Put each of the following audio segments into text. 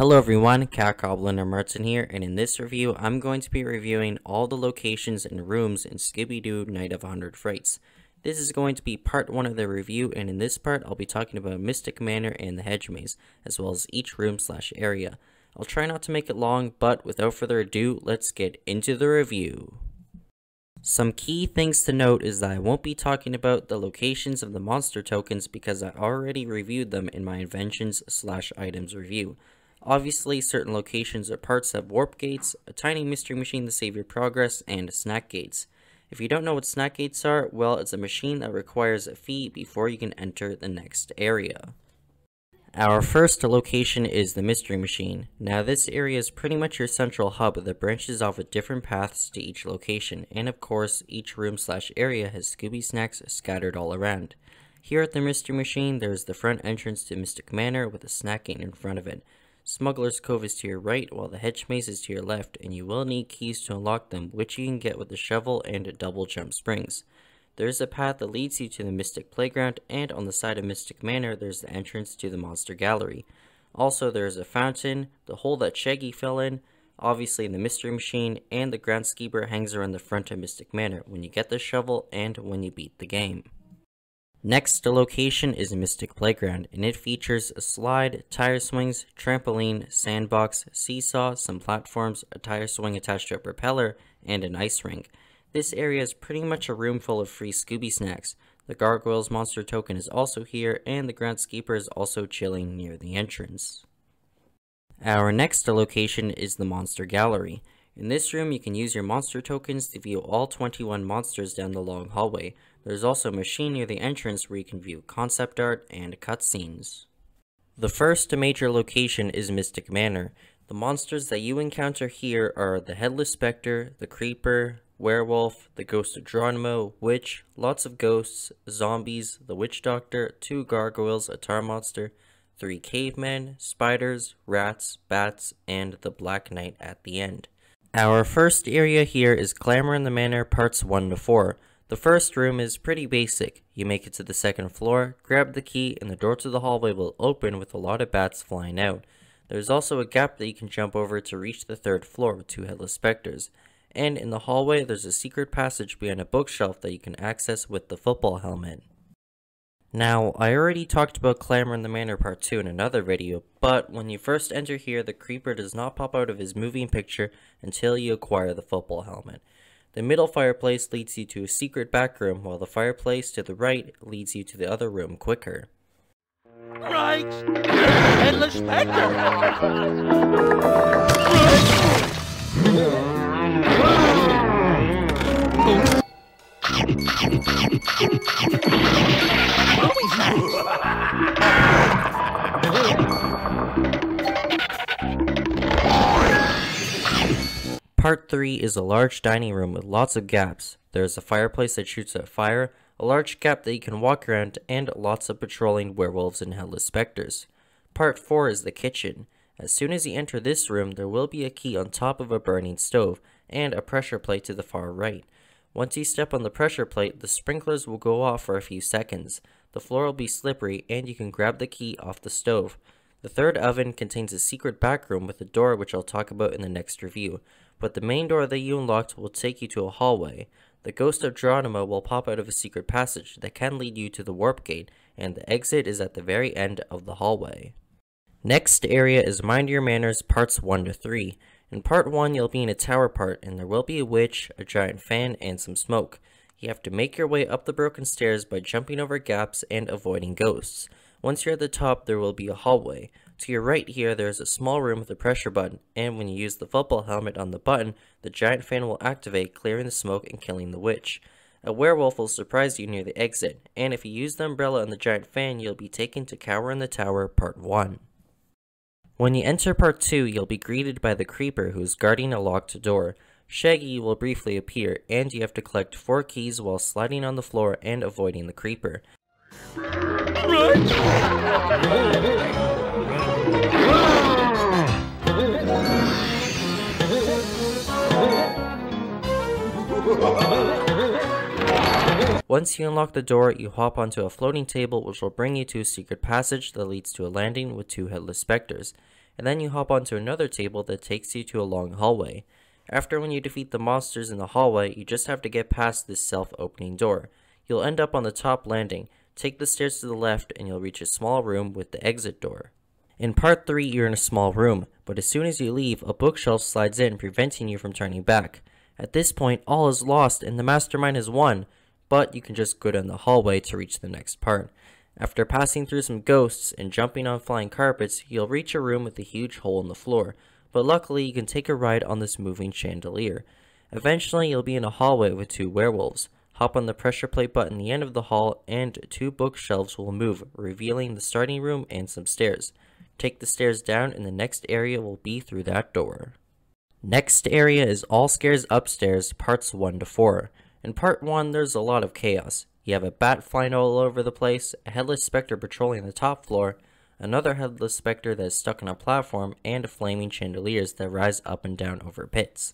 Hello everyone, Cat Goblin Martin here, and in this review, I'm going to be reviewing all the locations and rooms in Scooby-Doo Night of 100 Frights. This is going to be part 1 of the review, and in this part, I'll be talking about Mystic Manor and the Hedge Maze, as well as each room slash area. I'll try not to make it long, but without further ado, let's get into the review. Some key things to note is that I won't be talking about the locations of the monster tokens because I already reviewed them in my inventions slash items review. Obviously, certain locations or parts have warp gates, a tiny mystery machine to save your progress, and snack gates. If you don't know what snack gates are, well, it's a machine that requires a fee before you can enter the next area. Our first location is the Mystery Machine. Now this area is pretty much your central hub that branches off at different paths to each location, and of course, each room slash area has Scooby snacks scattered all around. Here at the Mystery Machine, there is the front entrance to Mystic Manor with a snack gate in front of it. Smuggler's Cove is to your right, while the Hedge Maze is to your left, and you will need keys to unlock them, which you can get with the shovel and a double jump springs. There is a path that leads you to the Mystic Playground, and on the side of Mystic Manor, there's the entrance to the Monster Gallery. Also, there is a fountain, the hole that Shaggy fell in, obviously the Mystery Machine, and the Groundskeeper hangs around the front of Mystic Manor when you get the shovel and when you beat the game. Next location is Mystic Playground, and it features a slide, tire swings, trampoline, sandbox, seesaw, some platforms, a tire swing attached to a propeller, and an ice rink. This area is pretty much a room full of free Scooby snacks. The Gargoyles monster token is also here, and the Groundskeeper is also chilling near the entrance. Our next location is the Monster Gallery. In this room, you can use your monster tokens to view all 21 monsters down the long hallway. There's also a machine near the entrance where you can view concept art and cutscenes. The first major location is Mystic Manor. The monsters that you encounter here are the Headless Spectre, the Creeper, werewolf, the ghost of Geronimo, witch, lots of ghosts, zombies, the witch doctor, two gargoyles, a tar monster, three cavemen, spiders, rats, bats, and the Black Knight at the end. Our first area here is Clamor in the Manor parts 1 to 4. The first room is pretty basic. You make it to the second floor, grab the key, and the door to the hallway will open with a lot of bats flying out. There's also a gap that you can jump over to reach the third floor with two headless specters and in the hallway there's a secret passage behind a bookshelf that you can access with the football helmet. Now, I already talked about Clamor in the Manor Part 2 in another video, but when you first enter here, the creeper does not pop out of his moving picture until you acquire the football helmet. The middle fireplace leads you to a secret back room, while the fireplace to the right leads you to the other room quicker. Right! Endless Spectre! Right! Part 3 is a large dining room with lots of gaps. There is a fireplace that shoots out fire, a large gap that you can walk around, and lots of patrolling werewolves and headless specters. Part 4 is the kitchen. As soon as you enter this room, there will be a key on top of a burning stove, and a pressure plate to the far right. Once you step on the pressure plate, the sprinklers will go off for a few seconds. The floor will be slippery, and you can grab the key off the stove. The third oven contains a secret back room with a door which I'll talk about in the next review, but the main door that you unlocked will take you to a hallway. The ghost of Geronimo will pop out of a secret passage that can lead you to the warp gate, and the exit is at the very end of the hallway. Next area is Mind Your Manors parts 1 to 3. In part 1 you'll be in a tower part and there will be a witch, a giant fan, and some smoke. You have to make your way up the broken stairs by jumping over gaps and avoiding ghosts. Once you're at the top there will be a hallway. To your right here there is a small room with a pressure button and when you use the football helmet on the button, the giant fan will activate clearing the smoke and killing the witch. A werewolf will surprise you near the exit, and if you use the umbrella and the giant fan, you'll be taken to Cower in the Tower Part 1. When you enter part 2, you'll be greeted by the creeper who's guarding a locked door. Shaggy will briefly appear, and you have to collect 4 keys while sliding on the floor and avoiding the creeper. Once you unlock the door, you hop onto a floating table which will bring you to a secret passage that leads to a landing with two headless specters. and then you hop onto another table that takes you to a long hallway. After when you defeat the monsters in the hallway, you just have to get past this self-opening door. You'll end up on the top landing, take the stairs to the left, and you'll reach a small room with the exit door. In part 3, you're in a small room, but as soon as you leave, a bookshelf slides in, preventing you from turning back. At this point, all is lost and the mastermind has won, but you can just go down the hallway to reach the next part. After passing through some ghosts and jumping on flying carpets, you'll reach a room with a huge hole in the floor, but luckily you can take a ride on this moving chandelier. Eventually, you'll be in a hallway with two werewolves. Hop on the pressure plate button at the end of the hall, and two bookshelves will move, revealing the starting room and some stairs. Take the stairs down and the next area will be through that door. Next area is All Scares Upstairs, parts 1 to 4. In part 1, there's a lot of chaos. You have a bat flying all over the place, a headless specter patrolling the top floor, another headless specter that is stuck on a platform, and flaming chandeliers that rise up and down over pits.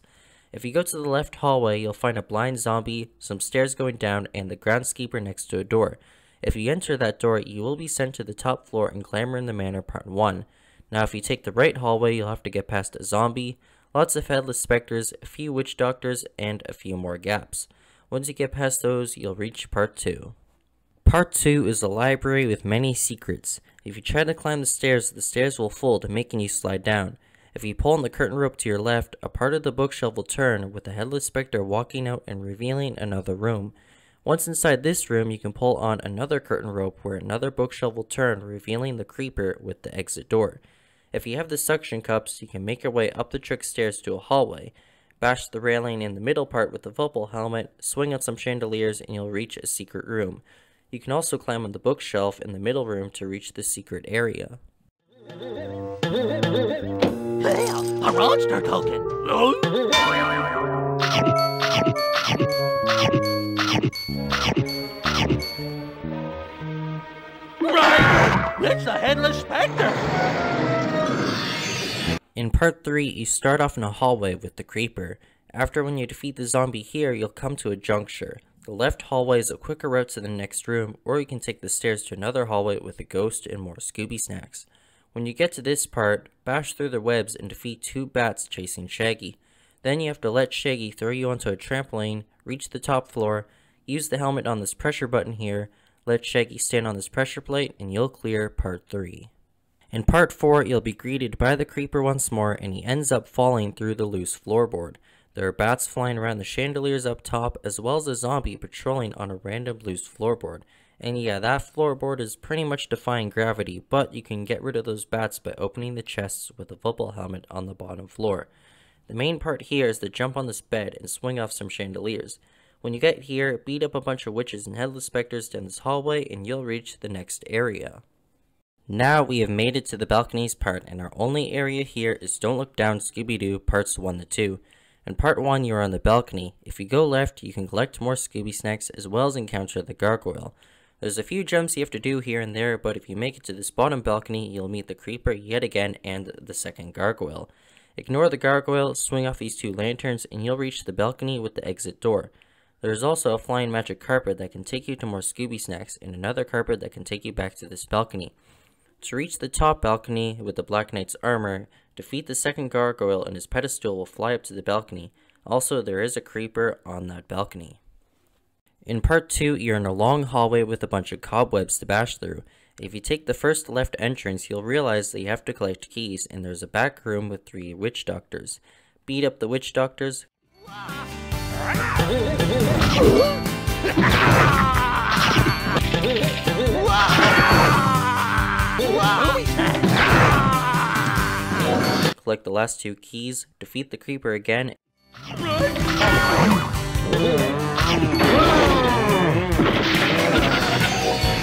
If you go to the left hallway, you'll find a blind zombie, some stairs going down, and the groundskeeper next to a door. If you enter that door, you will be sent to the top floor in Clamor in the Manor Part 1. Now, if you take the right hallway, you'll have to get past a zombie, lots of headless specters, a few witch doctors, and a few more gaps. Once you get past those, you'll reach Part 2. Part 2 is a library with many secrets. If you try to climb the stairs, the stairs will fold, making you slide down. If you pull on the curtain rope to your left, a part of the bookshelf will turn, with the headless specter walking out and revealing another room. Once inside this room, you can pull on another curtain rope where another bookshelf will turn, revealing the creeper with the exit door. If you have the suction cups, you can make your way up the trick stairs to a hallway. Bash the railing in the middle part with the football helmet, swing on some chandeliers, and you'll reach a secret room. You can also climb on the bookshelf in the middle room to reach the secret area. Hey, a monster token. It's Headless Spectre! In part 3, you start off in a hallway with the creeper. After when you defeat the zombie here, you'll come to a juncture. The left hallway is a quicker route to the next room, or you can take the stairs to another hallway with a ghost and more Scooby snacks. When you get to this part, bash through the webs and defeat two bats chasing Shaggy. Then you have to let Shaggy throw you onto a trampoline, reach the top floor, use the helmet on this pressure button here, let Shaggy stand on this pressure plate, and you'll clear part 3. In part 4, you'll be greeted by the creeper once more, and he ends up falling through the loose floorboard. There are bats flying around the chandeliers up top, as well as a zombie patrolling on a random loose floorboard. And yeah, that floorboard is pretty much defying gravity, but you can get rid of those bats by opening the chests with a football helmet on the bottom floor. The main part here is to jump on this bed and swing off some chandeliers. When you get here, beat up a bunch of witches and headless specters down this hallway and you'll reach the next area. Now we have made it to the balconies part and our only area here is Don't Look Down Scooby-Doo parts 1 to 2. In part 1 you are on the balcony. If you go left you can collect more Scooby snacks as well as encounter the gargoyle. There's a few jumps you have to do here and there, but if you make it to this bottom balcony, you'll meet the creeper yet again and the second gargoyle. Ignore the gargoyle, swing off these two lanterns, and you'll reach the balcony with the exit door. There is also a flying magic carpet that can take you to more Scooby snacks, and another carpet that can take you back to this balcony. To reach the top balcony with the Black Knight's armor, defeat the second gargoyle and his pedestal will fly up to the balcony. Also, there is a creeper on that balcony. In part 2, you're in a long hallway with a bunch of cobwebs to bash through. If you take the first left entrance, you'll realize that you have to collect keys, and there's a back room with three witch doctors. Beat up the witch doctors, collect the last two keys, defeat the creeper again,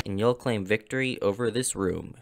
and you'll claim victory over this room.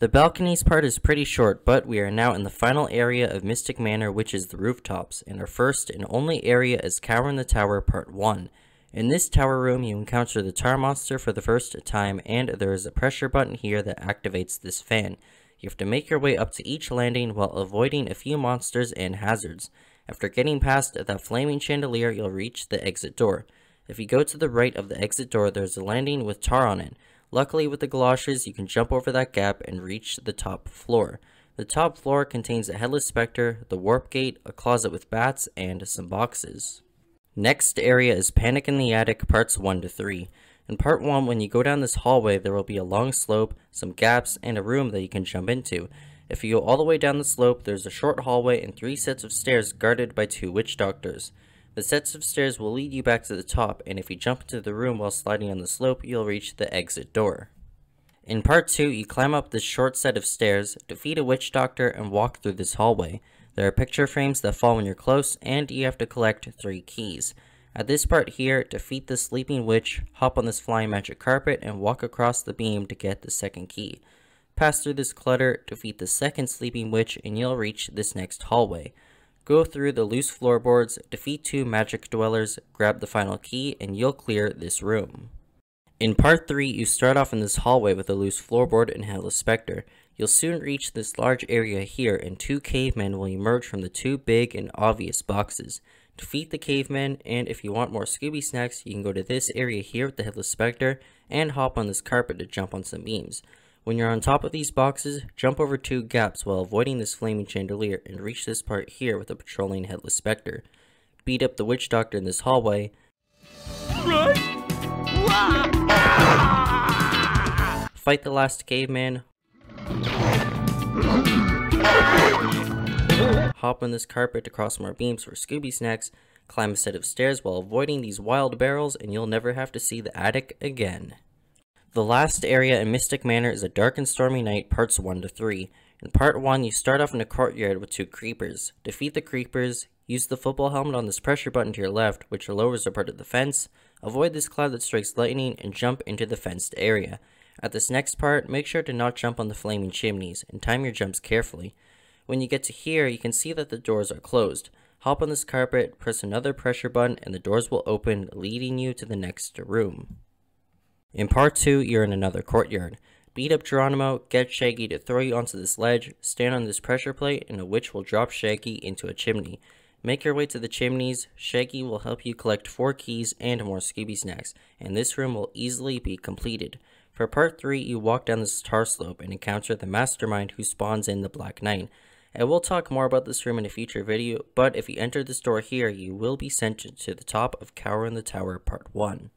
The balconies part is pretty short, but we are now in the final area of Mystic Manor, which is the rooftops, and our first and only area is Cower in the Tower Part 1. In this tower room, you encounter the tar monster for the first time, and there is a pressure button here that activates this fan. You have to make your way up to each landing while avoiding a few monsters and hazards. After getting past that flaming chandelier, you'll reach the exit door. If you go to the right of the exit door, there's a landing with tar on it. Luckily with the galoshes, you can jump over that gap and reach the top floor. The top floor contains a Headless Spectre, the Warp Gate, a closet with bats, and some boxes. Next area is Panic in the Attic parts 1 to 3. In part 1, when you go down this hallway, there will be a long slope, some gaps, and a room that you can jump into. If you go all the way down the slope, there's a short hallway and three sets of stairs guarded by two witch doctors. The sets of stairs will lead you back to the top, and if you jump into the room while sliding on the slope, you'll reach the exit door. In part 2, you climb up this short set of stairs, defeat a witch doctor, and walk through this hallway. There are picture frames that fall when you're close, and you have to collect 3 keys. At this part here, defeat the sleeping witch, hop on this flying magic carpet, and walk across the beam to get the second key. Pass through this clutter, defeat the second sleeping witch, and you'll reach this next hallway. Go through the loose floorboards, defeat two magic dwellers, grab the final key, and you'll clear this room. In part 3, you start off in this hallway with a loose floorboard and Headless Spectre. You'll soon reach this large area here, and two cavemen will emerge from the two big and obvious boxes. Defeat the cavemen, and if you want more Scooby snacks, you can go to this area here with the Headless Spectre, and hop on this carpet to jump on some beams. When you're on top of these boxes, jump over two gaps while avoiding this flaming chandelier and reach this part here with a patrolling headless specter. Beat up the witch doctor in this hallway. Fight the last caveman. Hop on this carpet to cross more beams for Scooby snacks. Climb a set of stairs while avoiding these wild barrels, and you'll never have to see the attic again. The last area in Mystic Manor is a dark and stormy Knight, parts 1 to 3. In part 1, you start off in a courtyard with two creepers. Defeat the creepers, use the football helmet on this pressure button to your left, which lowers a part of the fence, avoid this cloud that strikes lightning, and jump into the fenced area. At this next part, make sure to not jump on the flaming chimneys, and time your jumps carefully. When you get to here, you can see that the doors are closed. Hop on this carpet, press another pressure button, and the doors will open, leading you to the next room. In part 2, you're in another courtyard. Beat up Geronimo, get Shaggy to throw you onto this ledge, stand on this pressure plate, and a witch will drop Shaggy into a chimney. Make your way to the chimneys, Shaggy will help you collect 4 keys and more Scooby Snacks, and this room will easily be completed. For part 3, you walk down this tar slope and encounter the mastermind who spawns in the Black Knight. I will talk more about this room in a future video, but if you enter this door here, you will be sent to the top of Cower in the Tower Part 1.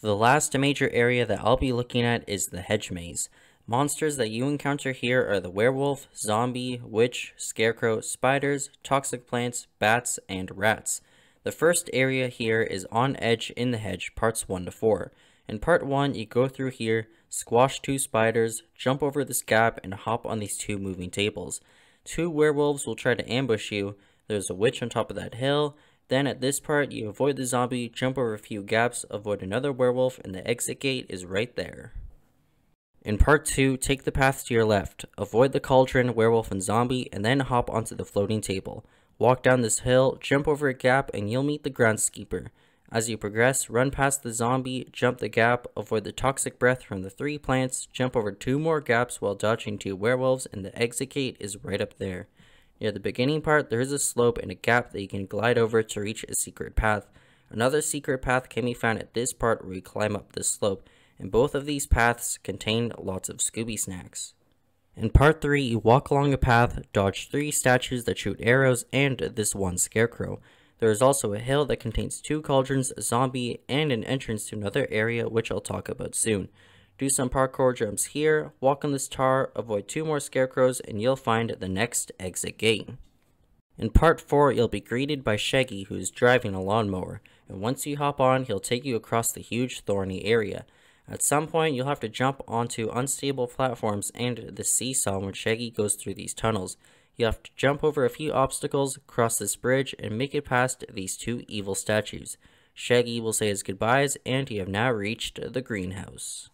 The last major area that I'll be looking at is the hedge maze. Monsters that you encounter here are the werewolf, zombie, witch, scarecrow, spiders, toxic plants, bats, and rats. The first area here is On Edge in the Hedge, parts 1 to 4. In part 1, you go through here, squash two spiders, jump over this gap, and hop on these two moving tables. Two werewolves will try to ambush you, there's a witch on top of that hill, then at this part, you avoid the zombie, jump over a few gaps, avoid another werewolf, and the exit gate is right there. In part 2, take the path to your left, avoid the cauldron, werewolf, and zombie, and then hop onto the floating table. Walk down this hill, jump over a gap, and you'll meet the groundskeeper. As you progress, run past the zombie, jump the gap, avoid the toxic breath from the three plants, jump over two more gaps while dodging two werewolves, and the exit gate is right up there. Near the beginning part, there is a slope and a gap that you can glide over to reach a secret path. Another secret path can be found at this part where you climb up this slope, and both of these paths contain lots of Scooby snacks. In part 3, you walk along a path, dodge 3 statues that shoot arrows, and this one scarecrow. There is also a hill that contains 2 cauldrons, a zombie, and an entrance to another area which I'll talk about soon. Do some parkour jumps here, walk on this tar, avoid two more scarecrows, and you'll find the next exit gate. In part 4, you'll be greeted by Shaggy, who is driving a lawnmower, and once you hop on, he'll take you across the huge thorny area. At some point, you'll have to jump onto unstable platforms and the seesaw when Shaggy goes through these tunnels. You'll have to jump over a few obstacles, cross this bridge, and make it past these two evil statues. Shaggy will say his goodbyes, and you have now reached the greenhouse.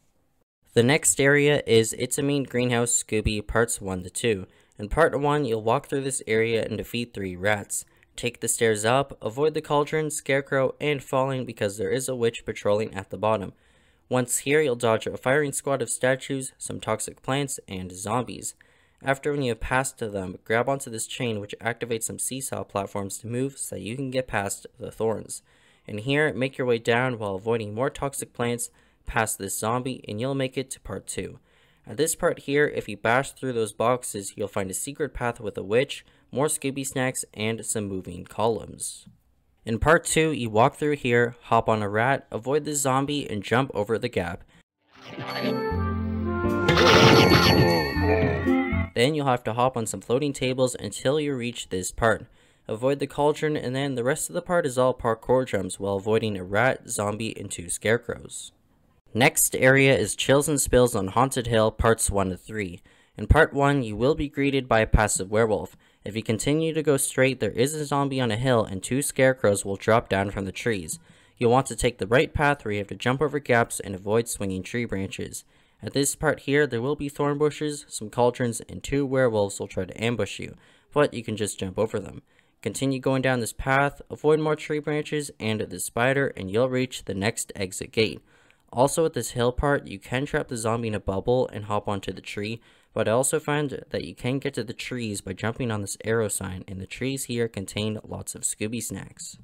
The next area is It's a Mean Greenhouse Scooby Parts 1 to 2. In Part 1, you'll walk through this area and defeat 3 rats. Take the stairs up, avoid the cauldron, scarecrow, and falling because there is a witch patrolling at the bottom. Once here, you'll dodge a firing squad of statues, some toxic plants, and zombies. After when you have passed them, grab onto this chain which activates some seesaw platforms to move so that you can get past the thorns. And here, make your way down while avoiding more toxic plants, past this zombie and you'll make it to part 2. At this part here, if you bash through those boxes, you'll find a secret path with a witch, more Scooby snacks, and some moving columns. In part 2, you walk through here, hop on a rat, avoid the zombie, and jump over the gap. Then you'll have to hop on some floating tables until you reach this part. Avoid the cauldron, and then the rest of the part is all parkour jumps while avoiding a rat, zombie, and two scarecrows. Next area is Chills and Spills on Haunted Hill, parts 1 to 3. In part 1, you will be greeted by a passive werewolf. If you continue to go straight, there is a zombie on a hill and two scarecrows will drop down from the trees. You'll want to take the right path where you have to jump over gaps and avoid swinging tree branches. At this part here, there will be thorn bushes, some cauldrons, and two werewolves will try to ambush you, but you can just jump over them. Continue going down this path, avoid more tree branches and the spider, and you'll reach the next exit gate. Also at this hill part, you can trap the zombie in a bubble and hop onto the tree, but I also find that you can get to the trees by jumping on this arrow sign, and the trees here contain lots of Scooby snacks.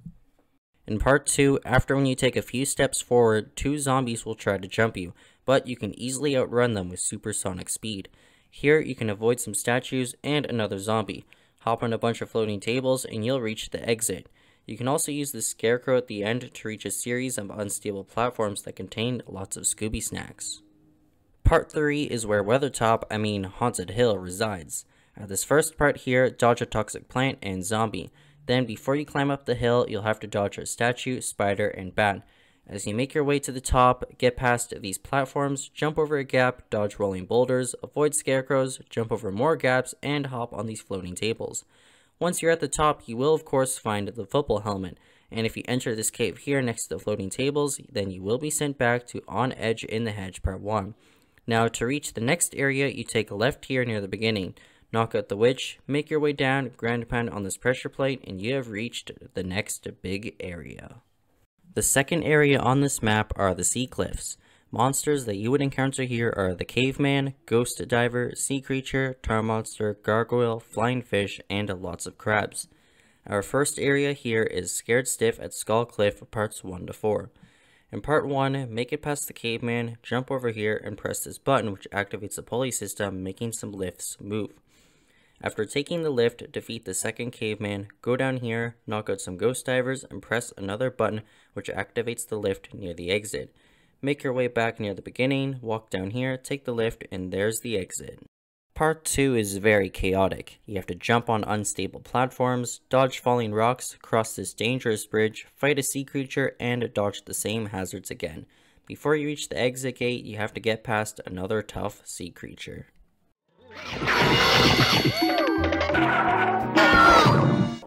In part 2, after when you take a few steps forward, two zombies will try to jump you, but you can easily outrun them with supersonic speed. Here, you can avoid some statues and another zombie. Hop on a bunch of floating tables and you'll reach the exit. You can also use the scarecrow at the end to reach a series of unstable platforms that contain lots of Scooby snacks. Part 3 is where Weathertop, I mean Haunted Hill, resides. At this first part here, dodge a toxic plant and zombie. Then, before you climb up the hill, you'll have to dodge a statue, spider, and bat. As you make your way to the top, get past these platforms, jump over a gap, dodge rolling boulders, avoid scarecrows, jump over more gaps, and hop on these floating tables. Once you're at the top, you will of course find the football helmet, and if you enter this cave here next to the floating tables, then you will be sent back to On Edge in the Hedge Part 1. Now to reach the next area, you take a left here near the beginning, knock out the witch, make your way down, ground pound on this pressure plate, and you have reached the next big area. The second area on this map are the sea cliffs. Monsters that you would encounter here are the caveman, ghost diver, sea creature, tar monster, gargoyle, flying fish, and lots of crabs. Our first area here is Scared Stiff at Skull Cliff parts 1 to 4. In part 1, make it past the caveman, jump over here, and press this button which activates the pulley system making some lifts move. After taking the lift, defeat the second caveman, go down here, knock out some ghost divers, and press another button which activates the lift near the exit. Make your way back near the beginning, walk down here, take the lift, and there's the exit. Part 2 is very chaotic. You have to jump on unstable platforms, dodge falling rocks, cross this dangerous bridge, fight a sea creature, and dodge the same hazards again. Before you reach the exit gate, you have to get past another tough sea creature.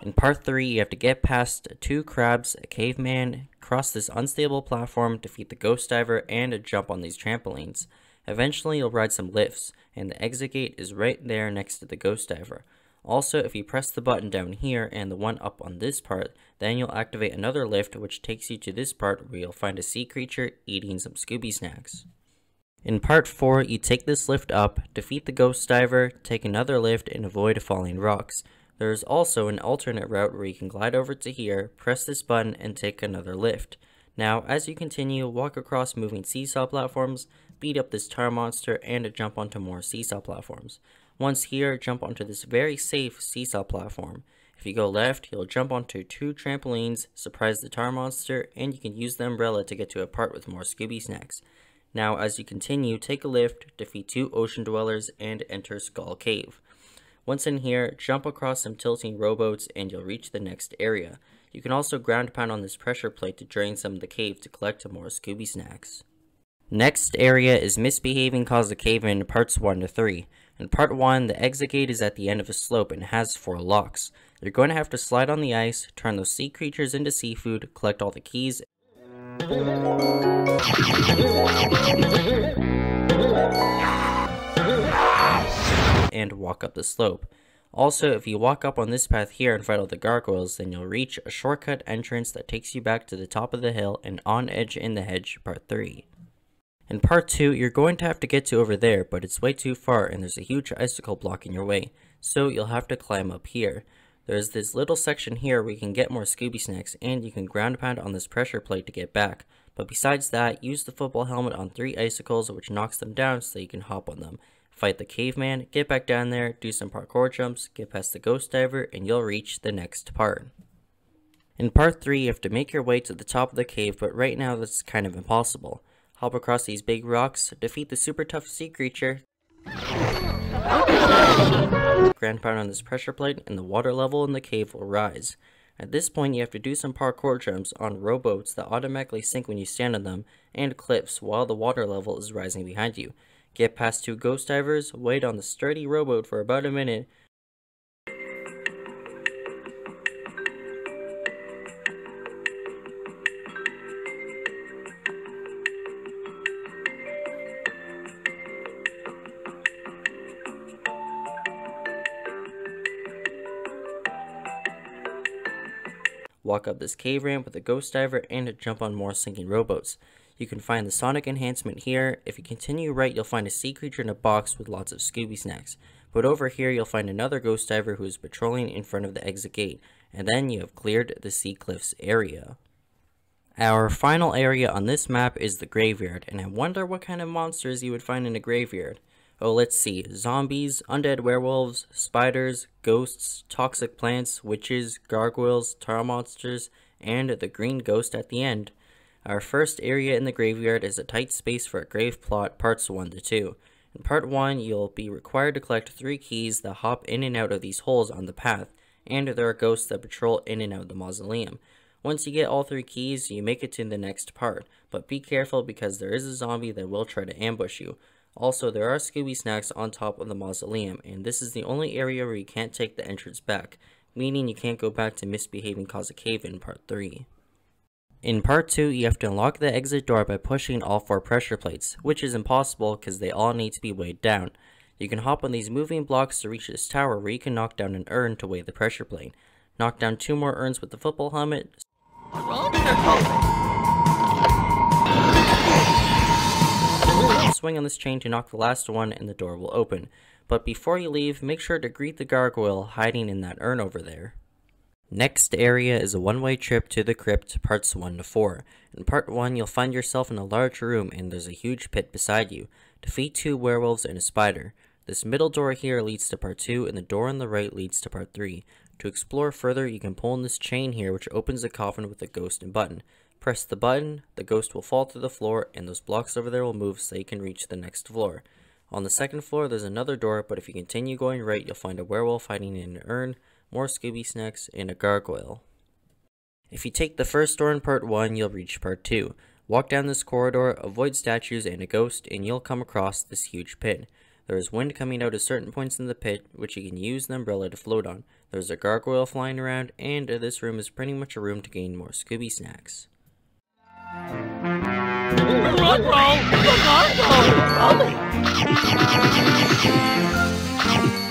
In part 3, you have to get past two crabs, a caveman, cross this unstable platform, defeat the ghost diver, and jump on these trampolines. Eventually, you'll ride some lifts, and the exit gate is right there next to the ghost diver. Also, if you press the button down here and the one up on this part, then you'll activate another lift which takes you to this part where you'll find a sea creature eating some Scooby snacks. In part 4, you take this lift up, defeat the ghost diver, take another lift, and avoid falling rocks. There is also an alternate route where you can glide over to here, press this button, and take another lift. Now, as you continue, walk across moving seesaw platforms, beat up this tar monster, and jump onto more seesaw platforms. Once here, jump onto this very safe seesaw platform. If you go left, you'll jump onto two trampolines, surprise the tar monster, and you can use the umbrella to get to a part with more Scooby snacks. Now, as you continue, take a lift, defeat two ocean dwellers, and enter Skull Cave. Once in here, jump across some tilting rowboats and you'll reach the next area. You can also ground pound on this pressure plate to drain some of the cave to collect more Scooby snacks. Next area is Misbehaving Cause a Cave in parts 1 to 3. In part 1, the exit gate is at the end of a slope and has 4 locks. You're going to have to slide on the ice, turn those sea creatures into seafood, collect all the keys, and walk up the slope. Also, if you walk up on this path here and fight all the gargoyles, then you'll reach a shortcut entrance that takes you back to the top of the hill and on edge in the hedge part 3. In part 2, you're going to have to get to over there, but it's way too far and there's a huge icicle blocking your way, so you'll have to climb up here. There's this little section here where you can get more Scooby Snacks, and you can ground pound on this pressure plate to get back. But besides that, use the football helmet on three icicles, which knocks them down so you can hop on them. Fight the caveman, get back down there, do some parkour jumps, get past the ghost diver, and you'll reach the next part. In part 3, you have to make your way to the top of the cave, but right now that's kind of impossible. Hop across these big rocks, defeat the super tough sea creature, ground pound on this pressure plate, and the water level in the cave will rise. At this point, you have to do some parkour jumps on rowboats that automatically sink when you stand on them, and cliffs while the water level is rising behind you. Get past two ghost divers, wait on the sturdy rowboat for about a minute, walk up this cave ramp with a ghost diver, and jump on more sinking rowboats. You can find the Sonic enhancement here. If you continue right, you'll find a sea creature in a box with lots of Scooby snacks. But over here, you'll find another ghost diver who is patrolling in front of the exit gate, and then you have cleared the Sea Cliffs area. Our final area on this map is the graveyard, and I wonder what kind of monsters you would find in a graveyard. Oh, let's see. Zombies, undead werewolves, spiders, ghosts, toxic plants, witches, gargoyles, tar monsters, and the green ghost at the end. Our first area in the graveyard is a tight space for a grave plot, parts 1 to 2. In part 1, you'll be required to collect 3 keys that hop in and out of these holes on the path, and there are ghosts that patrol in and out of the mausoleum. Once you get all 3 keys, you make it to the next part, but be careful because there is a zombie that will try to ambush you. Also, there are Scooby snacks on top of the mausoleum, and this is the only area where you can't take the entrance back, meaning you can't go back to misbehaving cause a cave in part 3. In part 2, you have to unlock the exit door by pushing all 4 pressure plates, which is impossible because they all need to be weighed down. You can hop on these moving blocks to reach this tower where you can knock down an urn to weigh the pressure plate. Knock down 2 more urns with the football helmet, swing on this chain to knock the last one and the door will open. But before you leave, make sure to greet the gargoyle hiding in that urn over there. Next area is a one-way trip to the crypt, parts 1 to 4. In part 1, you'll find yourself in a large room and there's a huge pit beside you. Defeat two werewolves and a spider. This middle door here leads to part 2 and the door on the right leads to part 3. To explore further, you can pull on this chain here which opens the coffin with a ghost and button. Press the button, the ghost will fall to the floor, and those blocks over there will move so you can reach the next floor. On the second floor, there's another door, but if you continue going right, you'll find a werewolf hiding in an urn, more Scooby snacks, and a gargoyle. If you take the first door in part 1, you'll reach part 2. Walk down this corridor, avoid statues and a ghost, and you'll come across this huge pit. There is wind coming out at certain points in the pit, which you can use the umbrella to float on. There's a gargoyle flying around, and this room is pretty much a room to gain more Scooby snacks. The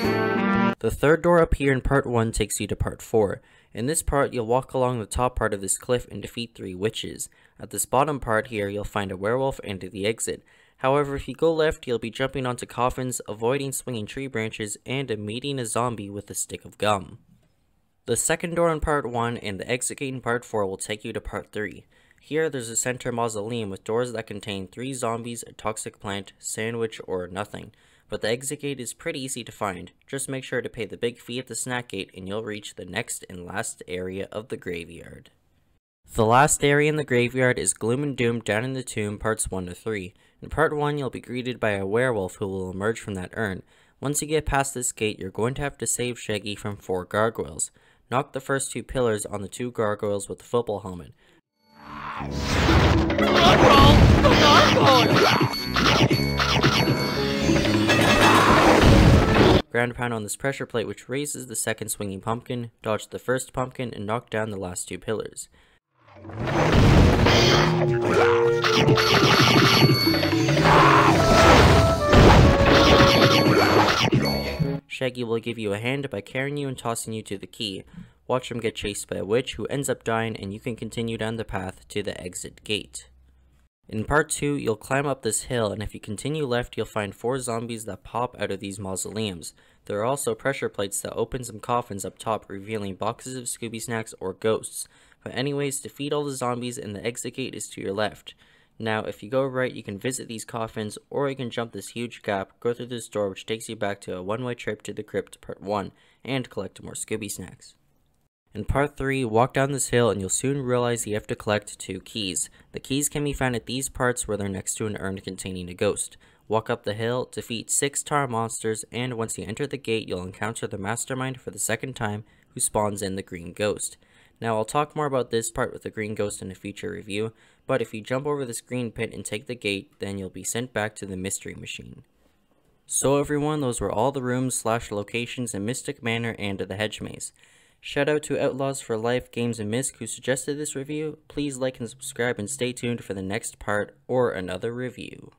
third door up here in part 1 takes you to part 4. In this part, you'll walk along the top part of this cliff and defeat three witches. At this bottom part here, you'll find a werewolf and the exit. However, if you go left, you'll be jumping onto coffins, avoiding swinging tree branches, and meeting a zombie with a stick of gum. The second door in part 1 and the exit gate in part 4 will take you to part 3. Here, there's a center mausoleum with doors that contain three zombies, a toxic plant, sandwich, or nothing. But the exit gate is pretty easy to find. Just make sure to pay the big fee at the snack gate and you'll reach the next and last area of the graveyard. The last area in the graveyard is Gloom and Doom Down in the Tomb parts 1 to 3. In part 1, you'll be greeted by a werewolf who will emerge from that urn. Once you get past this gate, you're going to have to save Shaggy from four gargoyles. Knock the first two pillars on the two gargoyles with the football helmet. Ground pound on this pressure plate which raises the second swinging pumpkin, dodge the first pumpkin, and knock down the last two pillars. Shaggy will give you a hand by carrying you and tossing you to the key. Watch him get chased by a witch who ends up dying and you can continue down the path to the exit gate. In part 2, you'll climb up this hill and if you continue left, you'll find 4 zombies that pop out of these mausoleums. There are also pressure plates that open some coffins up top revealing boxes of Scooby snacks or ghosts. But anyways, defeat all the zombies and the exit gate is to your left. Now, if you go right, you can visit these coffins, or you can jump this huge gap, go through this door which takes you back to a one-way trip to the crypt part 1, and collect more Scooby snacks. In part 3, walk down this hill and you'll soon realize you have to collect two keys. The keys can be found at these parts where they're next to an urn containing a ghost. Walk up the hill, defeat 6 tar monsters, and once you enter the gate, you'll encounter the mastermind for the second time, who spawns in the green ghost. Now, I'll talk more about this part with the green ghost in a future review, but if you jump over this green pit and take the gate, then you'll be sent back to the mystery machine. So everyone, those were all the rooms slash locations in Mystic Manor and the Hedge Maze. Shout out to Outlaws for Life Games and Misc who suggested this review. Please like and subscribe and stay tuned for the next part or another review.